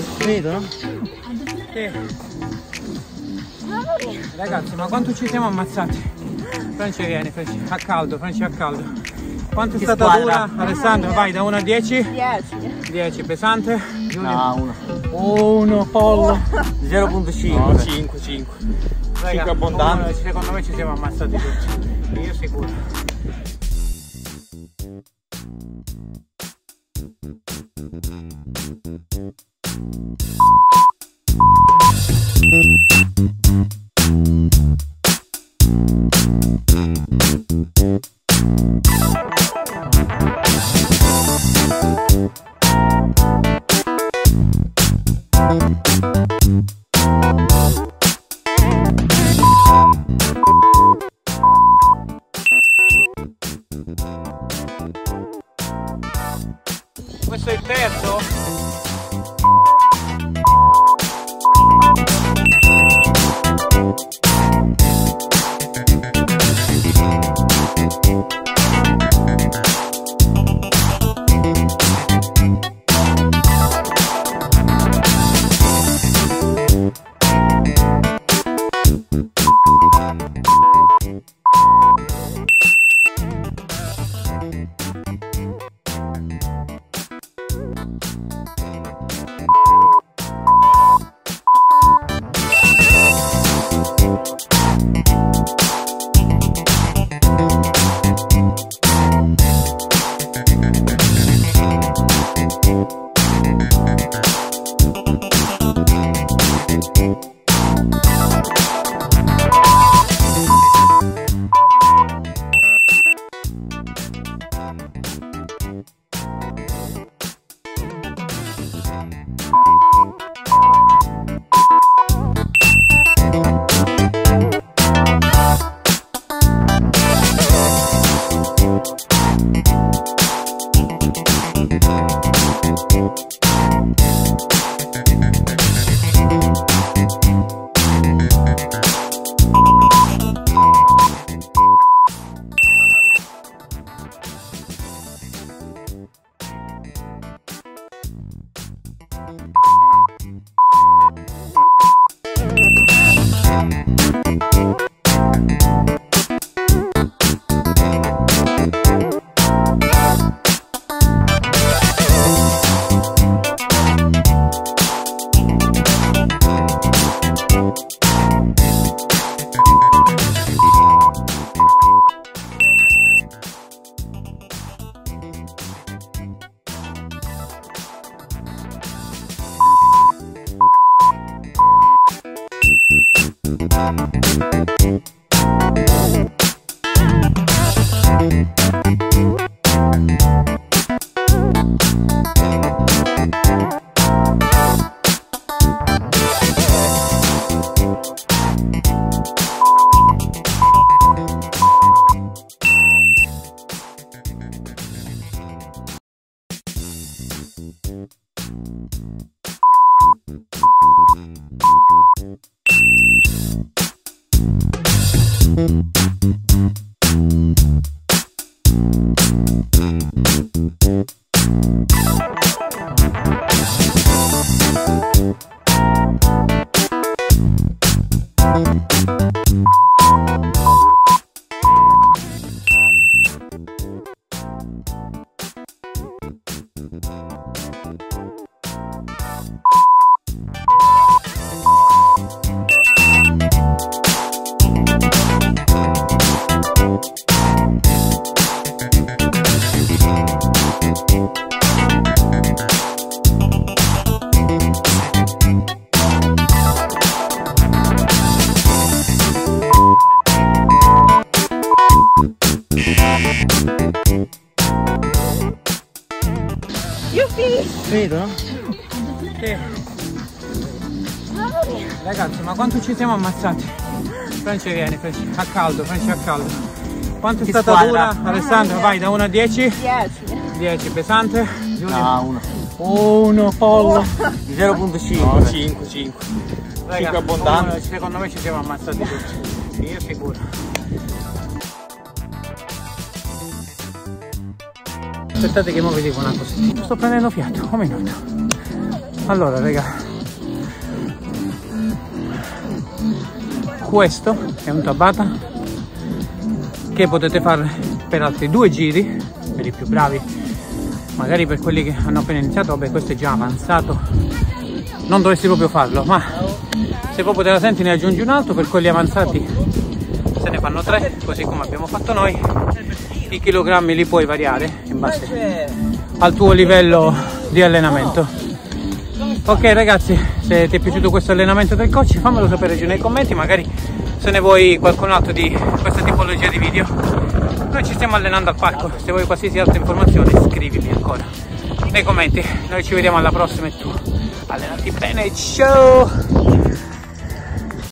Finito, no? Sì. Ragazzi, ma quanto ci siamo ammazzati? Franci vieni, Franci, a caldo, Franci a caldo. Quanto è stata squadra? dura? Alessandro, vai da 1 a 10? 10. 10, pesante? Giulio? No, 1, pollo. 1.5. No, 5, 5. Raga, Cinque abbondanti. uno, Secondo me ci siamo ammazzati tutti. Io sicuro. oh Thank Bye. Finito, no? Sì. Ragazzi, ma quanto ci siamo ammazzati? Franci vieni, Franci, a caldo, Franci a caldo. Quanto è stata squadra? dura? Alessandro, vai da 1 a 10? 10. 10, pesante? Giulio? No, 1, pollo. 1.5. No, 5, 5. Raga, Cinque abbondanti. uno, secondo me ci siamo ammazzati tutti. Io sicuro. Aspettate che mo vi dico una cosa. Sto prendendo fiato, un minuto. allora raga. Questo è un tabata che potete fare per altri due giri per i più bravi. Magari per quelli che hanno appena iniziato vabbè questo è già avanzato. Non dovresti proprio farlo ma se proprio te la senti ne aggiungi un altro per quelli avanzati se ne fanno tre così come abbiamo fatto noi. I chilogrammi li puoi variare in base al tuo livello di allenamento. Ok ragazzi se ti è piaciuto questo allenamento del coach fammelo sapere giù nei commenti magari se ne vuoi qualcun altro di questa tipologia di video. Noi ci stiamo allenando al parco se vuoi qualsiasi altra informazione scrivimi ancora nei commenti. Noi ci vediamo alla prossima e tu allenati bene. Ciao